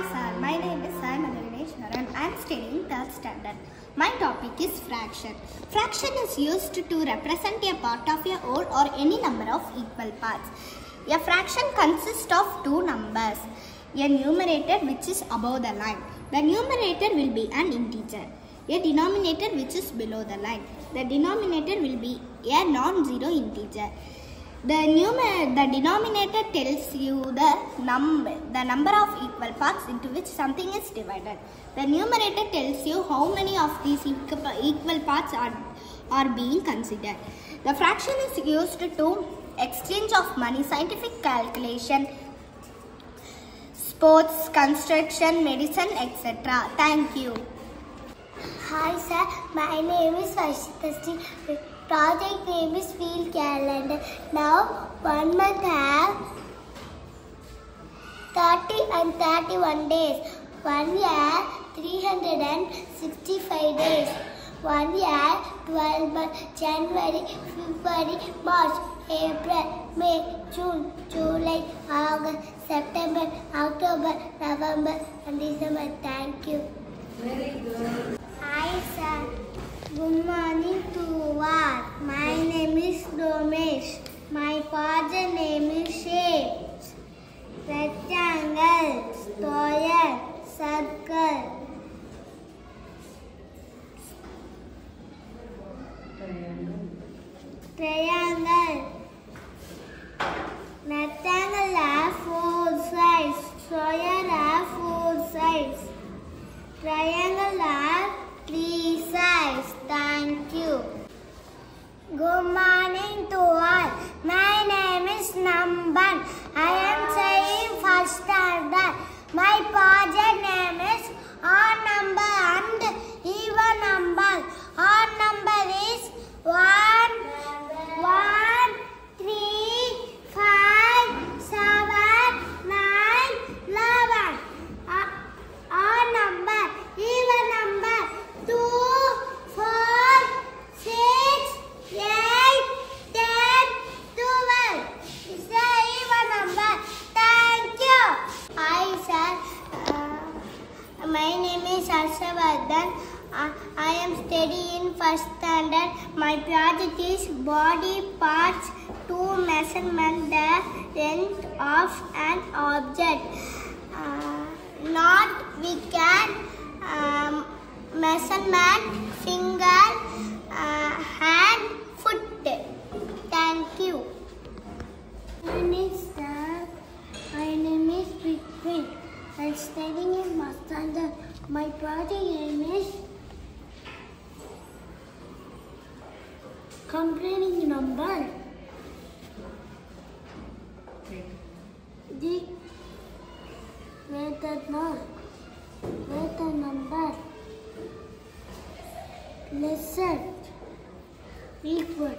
Hi sir, my name is Sai Madhavineshwaran. I am studying third standard. My topic is fraction. Fraction is used to represent a part of a whole or any number of equal parts. A fraction consists of two numbers. A numerator which is above the line. The numerator will be an integer. A denominator which is below the line. The denominator will be a non-zero integer. The numer- the denominator tells you the number the number of equal parts into which something is divided. The numerator tells you how many of these equal parts are are being considered. The fraction is used to exchange of money, scientific calculation, sports, construction, medicine, etc. Thank you. Hi sir, my name is Varshita Sri. Project name is Field Calendar. Now one month have 30 and 31 days. One year 365 days. One year 12 months. January, February, March, April, May, June, July, August, September, October, November and December. Thank you. Very good. Hi sir. Good morning to all. My name is Domesh. My father name is Shapes. Rectangle, square, circle. Triangle. Rectangle have four sides. Square have four sides. Triangle have Good morning to all. My name is Namban. I am saying first standard. My project name is odd number and even number. Odd number is one, one, three, five, seven, nine, eleven. Uh, odd number, even number, two, four, six, eight, ten, twelve. It's the even number. Thank you. Hi, sir. Uh, my name is Harshavardhan. Uh, I am studying first standard. My project is body parts to measurement the length of an object. Uh, not we can um, measurement finger, uh, hand, foot. Thank you. My name is Sir. My name is Bitwin. I'm studying in Mastanda. My project name is Comparing number. The greater not greater number lesser equal.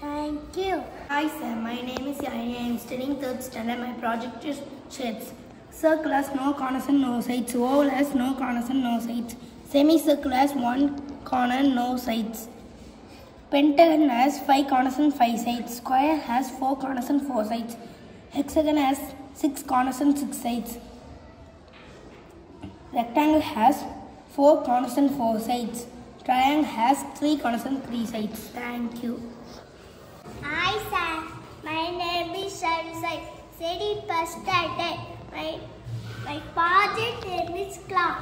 Thank you. Hi sir, my name is Yani. I am studying third standard. My project is shapes. Circle has no corners and no sides. Oval has no corners and no sides. Semicircle has one corner and no sides. Pentagon has five corners and five sides. Square has four corners and four sides. Hexagon has six corners and six sides. Rectangle has four corners and four sides. Triangle has three corners and three sides. Thank you. Hi sir, my name is Shansai. Study first standard. My my project name is clock.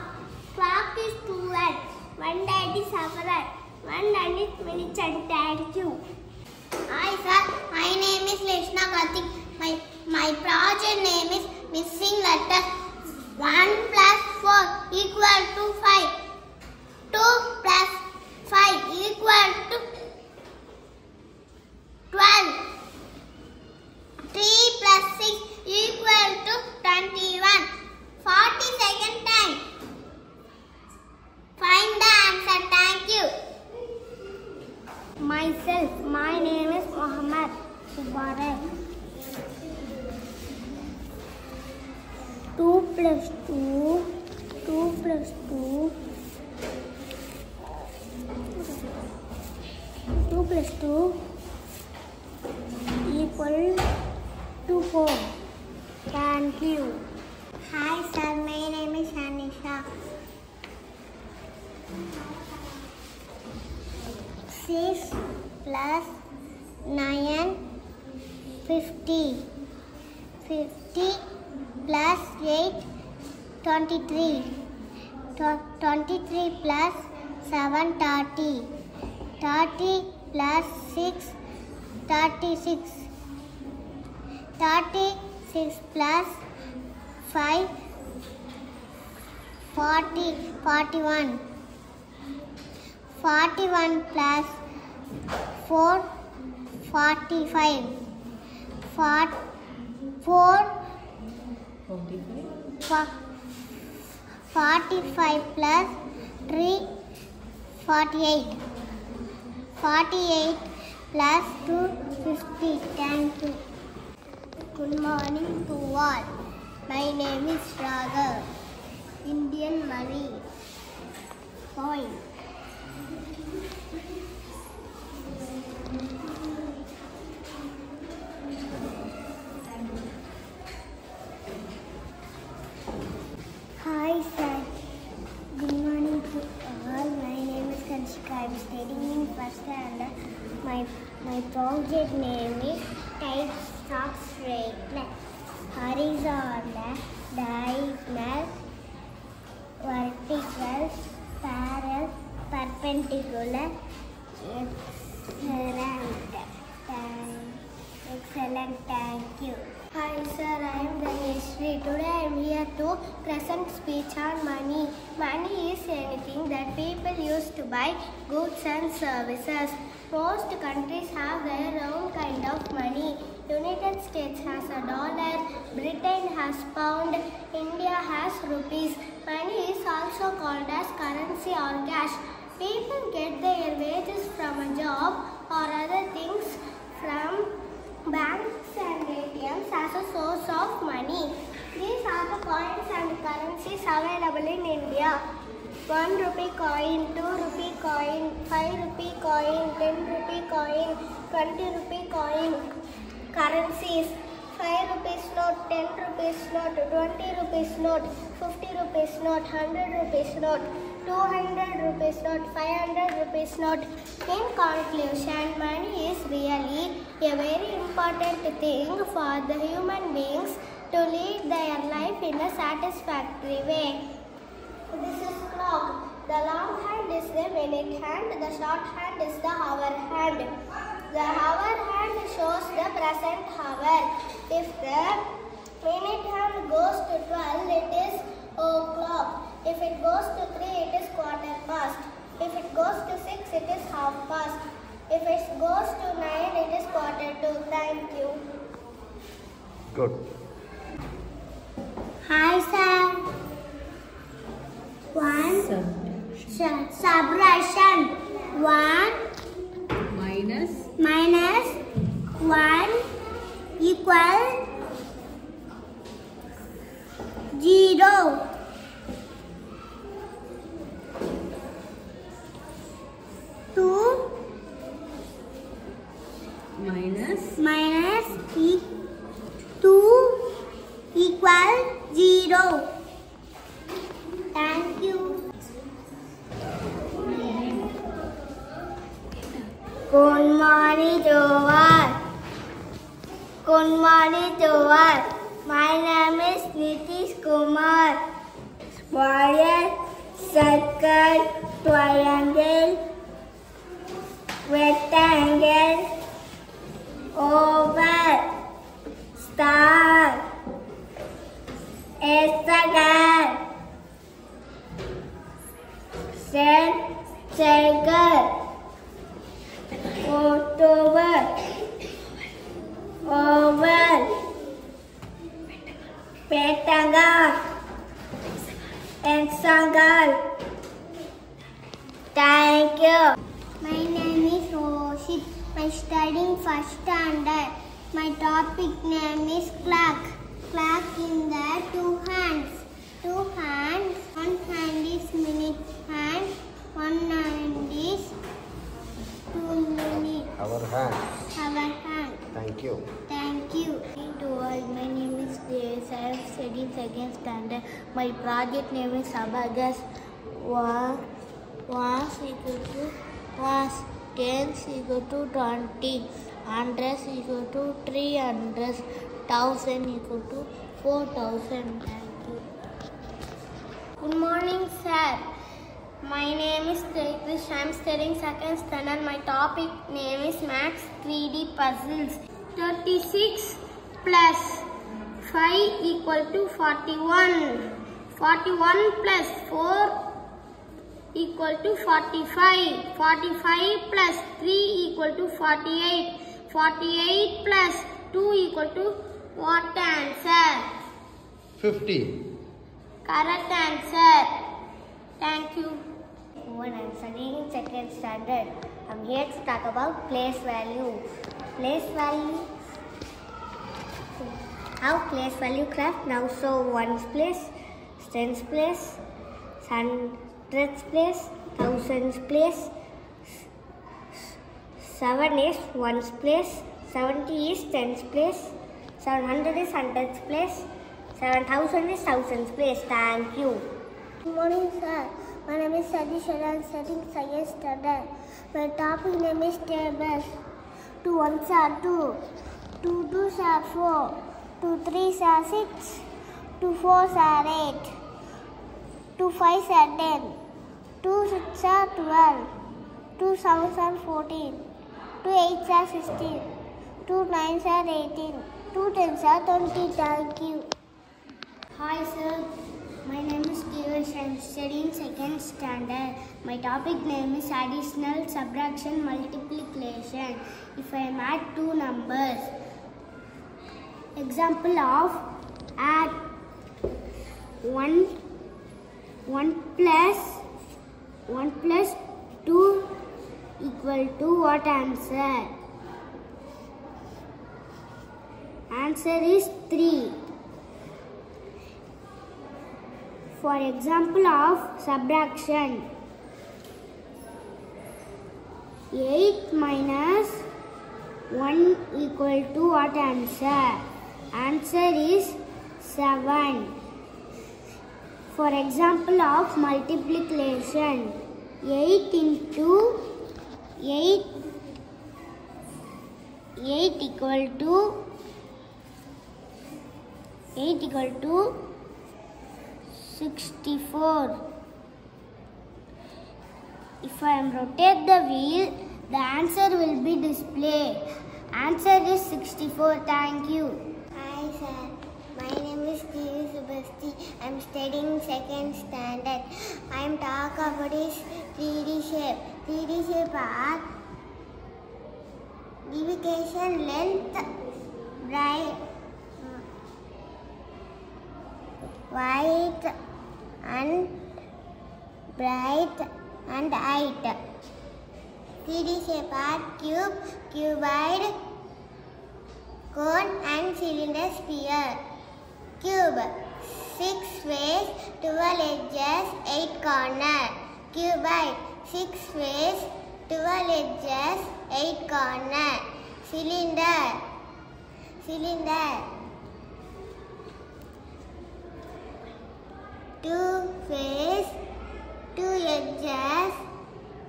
Clock is two and one ninety seven and one ninety minutes and thank you. Hi sir, my name is Leshna Karthik. My my project name is missing letter. One plus four equal to five. Two plus five equal to plus two equal to four thank you hi sir मेरी name है Shanisha six plus nine fifty fifty plus eight twenty three twenty three plus seven thirty thirty plus six thirty-six. Thirty-six plus five forty forty-one. Forty-one plus four 45. forty-five. Four four fo- forty-five plus three forty-eight. Forty-eight plus two fifty. Thank you. Good morning to all. My name is Raghav. Indian money. Coin. Hi, sir. Good morning to all. My name is Kanshika. I'm studying standard. My my project name is types of straightness. Horizontal, diagonal, vertical, parallel, perpendicular. Excellent. Hi sir, I am Dhaneshri. Today I am here to present speech on money. Money is anything that people use to buy goods and services. Most countries have their own kind of money. United States has a dollar, Britain has pound, India has rupees. Money is also called as currency or cash. People get their wages from a job or other things from banks and ATMs as a source of money. These are the coins and currencies available in India. 1 rupee coin, 2 rupee coin, 5 rupee coin, 10 rupee coin, 20 rupee coin. Currencies 5 rupees note, 10 rupees note, 20 rupees note, 50 rupees note, 100 rupees note, 200 rupees note, 500 rupees note. In conclusion, money is really a very important thing for the human beings to lead their life in a satisfactory way. This is clock. The long hand is the minute hand, the short hand is the hour hand. The hour hand shows the present hour. If the minute hand goes to 12, it is o'clock. If it goes to 3, it is quarter past. If it goes to 6, it is half past. If it goes to 9, it is quarter to. Thank you. Good. Hi, sir. One. Sub- Subtraction. One minus minus one equal zero. 12 0. Thank you. Good morning, Jowar. Good morning, Jowar. My name is Nitish Kumar. Square, circle, triangle, rectangle, oval, star hexagon, circle, october, oval, rectangle, hexagon. Thank you. My name is Roshit. I'm studying first standard. My topic name is clock. Clock in the two hands. Two hands. One hand is minute hand. One hand is two minutes. Our hand. Our hand. Thank you. Thank you. To all studying second standard. My project name is Abacus. Was was equal to was tens equal to twenty. Hundreds equal to three hundreds. Thousand equal to four thousand. Thank you. Good morning, sir. My name is Krish. I am studying second standard. My topic name is Max 3D Puzzles. 36 plus 5 equal to 41. 41 plus 4 equal to 45. 45 plus 3 equal to 48. 48 plus 2 equal to what answer? 50. Correct answer. Thank you. When I'm studying second standard, I'm here to talk about place value. Place value. How place value craft now? So ones place, tens place, hundreds place, thousands place. Seven is ones place, seventy is tens place, seven hundred is hundreds place, seven thousand is thousands place. Thank you. Good morning, sir. My name is Sadish and I am studying science standard. My topic name is tables. Two ones are two, two twos are four, two threes are six, two fours are eight, Two two fives are ten. Two six are twelve. two sevens are fourteen, two eights are sixteen, two nines are eighteen, tens are twenty. Thank you. Hi sir, my name is Devesh. I am studying second standard. My topic name is additional subtraction multiplication. If I add two numbers, example of add one one plus one plus two equal to what answer? Answer is three. For example of subtraction, 8 minus 1 equal to what answer? Answer is 7. For example of multiplication, 8 into 8, 8 equal to 8 equal to 64. If I am rotate the wheel, the answer will be displayed. Answer is 64. Thank you. Hi sir. My name is T. Subhasti. I am studying second standard. I am talk about is 3D shape. 3D shape are deviation, length, bright, white and bright and height. 3D shape are cube, cuboid, cone and cylinder sphere. Cube, 6 face, 12 edges, 8 corner. Cuboid, 6 face, 12 edges, 8 corner. Cylinder, cylinder, two face, two edges,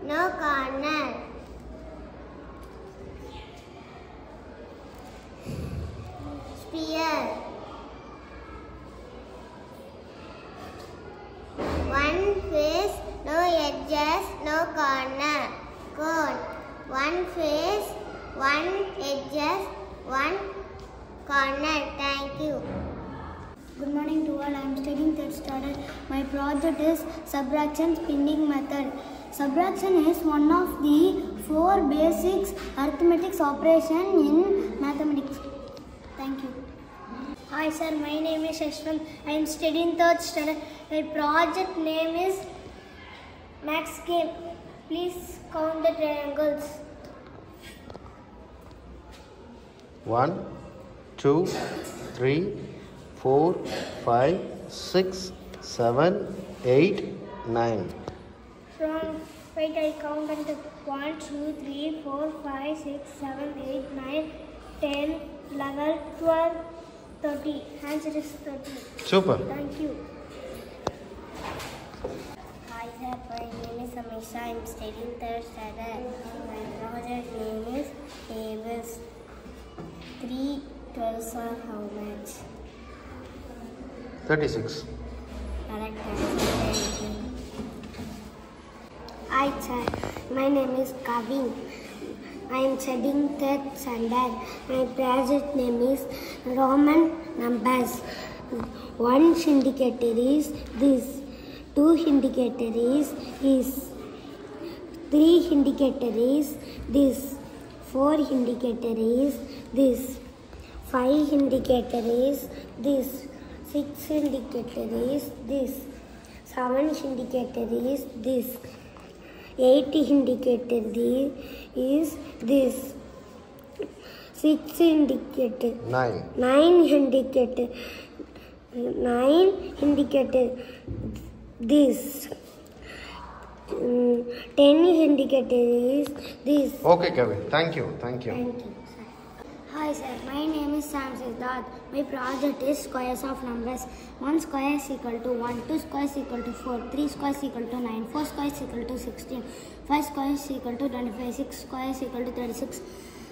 no corner. Sphere. One face, no edges, no corner. Cone. One face, one edges, one corner. Thank you. Good morning to all. I am studying third standard. My project is subtraction spinning method. Subtraction is one of the four basics arithmetic operation in mathematics. Thank you. Hi sir, my name is Ashwin. I am studying third standard. My project name is Max Game. Please count the triangles. One, two, three, four, five, six, seven, eight, nine. From wait, I count until 1, 2, 3, 4, 5, 6, 7, 8, 9, 10, 11, 12, 30. Answer is 30. Super. Thank you. Hi sir, my name is Amisha. I'm studying third standard. My project name is Avis. Three twelves are how much? 36. Correct answer. Hi sir, my name is Kavin. I am studying third standard. My project name is Roman numbers. One indicator is this. Two indicator is is. Three indicator is this. Four indicator is this. Five indicator is this. Six indicator is this. Seven indicator is this. Eight indicator is this. Six indicator. 9. Nine indicator. Nine indicator this. Mm, Ten indicator is this. Okay, Kevin. Thank you. Thank you. Thank you. Hi sir, my name is Sam Siddharth. My project is squares of numbers. 1 square is equal to 1, 2 square is equal to 4, 3 square is equal to 9, 4 square is equal to 16, 5 square is equal to 25, 6 square is equal to 36,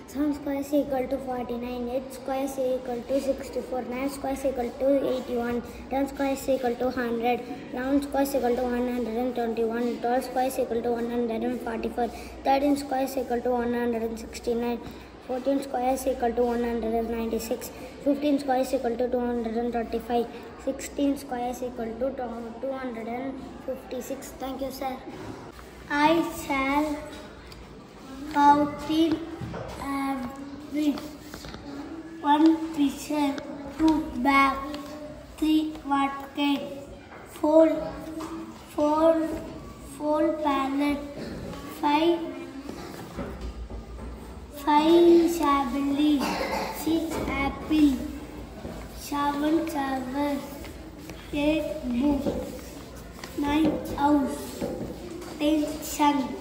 7 square is equal to 49, 8 square is equal to 64, 9 square is equal to 81, 10 square is equal to 100, 11 square is equal to 121, 12 square is equal to 144, 13 square is equal to 169, 14 square is equal to 196, 15 square is equal to 235, 16 square is equal to 256. Thank you, sir. I shall fourteen average um, one fisher, two bag, three watkins, four, four, four pallet, six apple, seven server, eight book, nine house, ten sun,